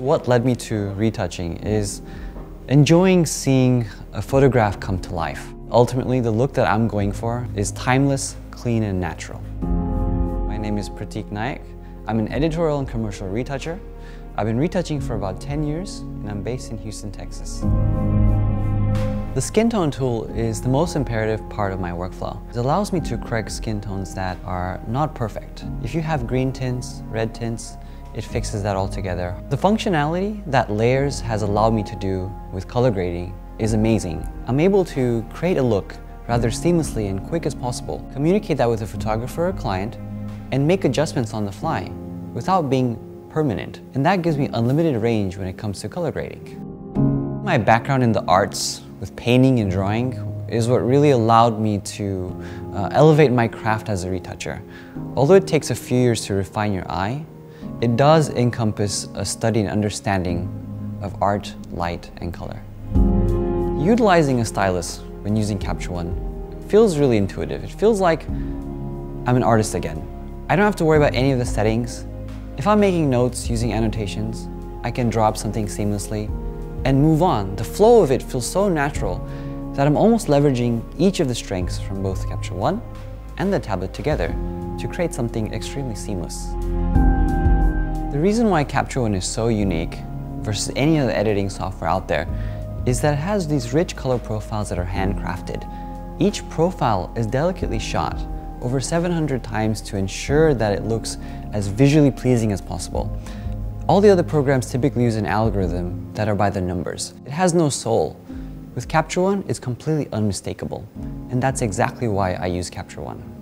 What led me to retouching is enjoying seeing a photograph come to life. Ultimately, the look that I'm going for is timeless, clean and natural. My name is Pratik Naik. I'm an editorial and commercial retoucher. I've been retouching for about 10 years and I'm based in Houston, Texas. The skin tone tool is the most imperative part of my workflow. It allows me to correct skin tones that are not perfect. If you have green tints, red tints, it fixes that altogether. The functionality that Layers has allowed me to do with color grading is amazing. I'm able to create a look rather seamlessly and quick as possible, communicate that with a photographer or client, and make adjustments on the fly without being permanent. And that gives me unlimited range when it comes to color grading. My background in the arts with painting and drawing is what really allowed me to uh, elevate my craft as a retoucher. Although it takes a few years to refine your eye, it does encompass a study and understanding of art, light, and color. Utilizing a stylus when using Capture One feels really intuitive. It feels like I'm an artist again. I don't have to worry about any of the settings. If I'm making notes using annotations, I can drop something seamlessly and move on. The flow of it feels so natural that I'm almost leveraging each of the strengths from both Capture One and the tablet together to create something extremely seamless. The reason why Capture One is so unique versus any other editing software out there is that it has these rich color profiles that are handcrafted. Each profile is delicately shot over 700 times to ensure that it looks as visually pleasing as possible. All the other programs typically use an algorithm that are by the numbers. It has no soul. With Capture One, it's completely unmistakable. And that's exactly why I use Capture One.